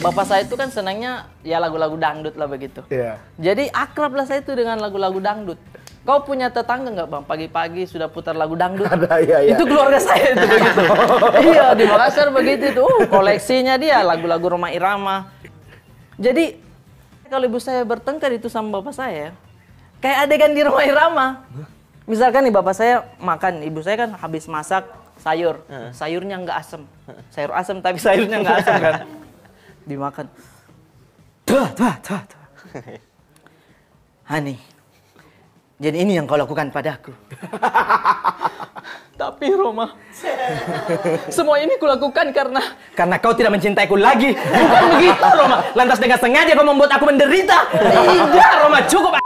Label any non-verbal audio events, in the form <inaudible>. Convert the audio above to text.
Bapak saya itu kan senangnya ya lagu-lagu dangdut lah begitu. Iya. Jadi akrab lah saya itu dengan lagu-lagu dangdut. Kau punya tetangga nggak bang? Pagi-pagi sudah putar lagu dangdut. <laughs> Ada, iya, iya. Itu keluarga saya itu begitu. <laughs> iya di Makassar begitu itu. Uh, koleksinya dia lagu-lagu Roma Irama. Jadi kalau ibu saya bertengkar itu sama bapak saya, kayak adegan di Roma Irama. Misalkan nih bapak saya makan, ibu saya kan habis masak sayur, sayurnya nggak asem, sayur asem tapi sayurnya nggak asem kan, <laughs> dimakan. Tuh, tuh, tuh, tuh. Hani, jadi ini yang kau lakukan padaku. <laughs> Tapi Roma, semua ini kulakukan karena karena kau tidak mencintaiku lagi. Bukan <laughs> begitu Roma. Lantas dengan sengaja kau membuat aku menderita. Tidak Roma, cukup.